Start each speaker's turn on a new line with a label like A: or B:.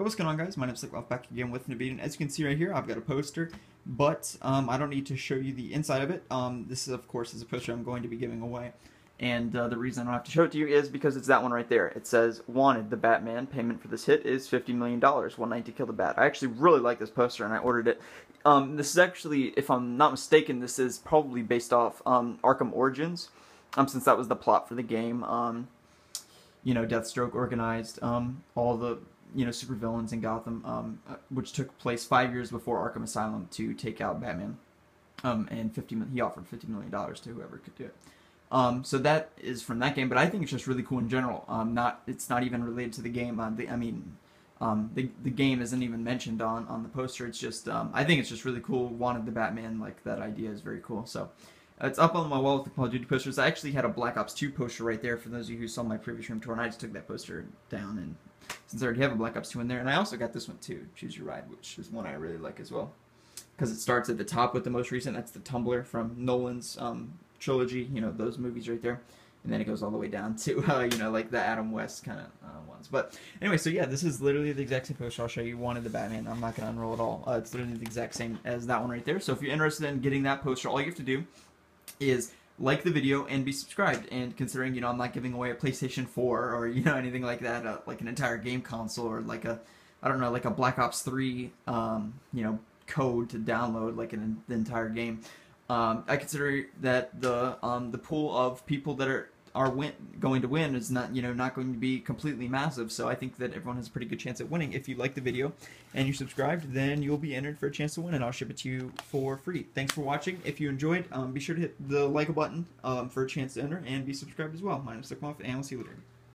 A: Hey, what's going on, guys? My name's Slick back again with Nabeed, and as you can see right here, I've got a poster, but um, I don't need to show you the inside of it. Um, this, is, of course, is a poster I'm going to be giving away, and uh, the reason I don't have to show it to you is because it's that one right there. It says, Wanted, the Batman. Payment for this hit is $50 million. One night to kill the Bat. I actually really like this poster, and I ordered it. Um, this is actually, if I'm not mistaken, this is probably based off um, Arkham Origins, um, since that was the plot for the game. Um, you know, Deathstroke organized all the you know supervillains in Gotham, um, uh, which took place five years before Arkham Asylum to take out Batman. Um, and fifty he offered fifty million dollars to whoever could do it. Um, so that is from that game, but I think it's just really cool in general. Um, not it's not even related to the game. Uh, the, I mean, um, the the game isn't even mentioned on on the poster. It's just um, I think it's just really cool. Wanted the Batman like that idea is very cool. So. It's up on my wall with the Call of Duty posters. I actually had a Black Ops 2 poster right there for those of you who saw my previous room tour, and I just took that poster down and since I already have a Black Ops 2 in there. And I also got this one too, Choose Your Ride, which is one I really like as well. Because it starts at the top with the most recent. That's the Tumbler from Nolan's um, trilogy, you know, those movies right there. And then it goes all the way down to, uh, you know, like the Adam West kind of uh, ones. But anyway, so yeah, this is literally the exact same poster. I'll show you one of the Batman. I'm not going to unroll it all. Uh, it's literally the exact same as that one right there. So if you're interested in getting that poster, all you have to do is like the video and be subscribed. And considering, you know, I'm not giving away a PlayStation 4 or, you know, anything like that, uh, like an entire game console or like a, I don't know, like a Black Ops 3, um, you know, code to download like an the entire game. Um, I consider that the um, the pool of people that are are win- going to win is not you know not going to be completely massive. So I think that everyone has a pretty good chance at winning. If you like the video and you subscribed, then you'll be entered for a chance to win, and I'll ship it to you for free. Thanks for watching. If you enjoyed, um, be sure to hit the like button um, for a chance to enter, and be subscribed as well. My name is Slickmoff, and we'll see you later.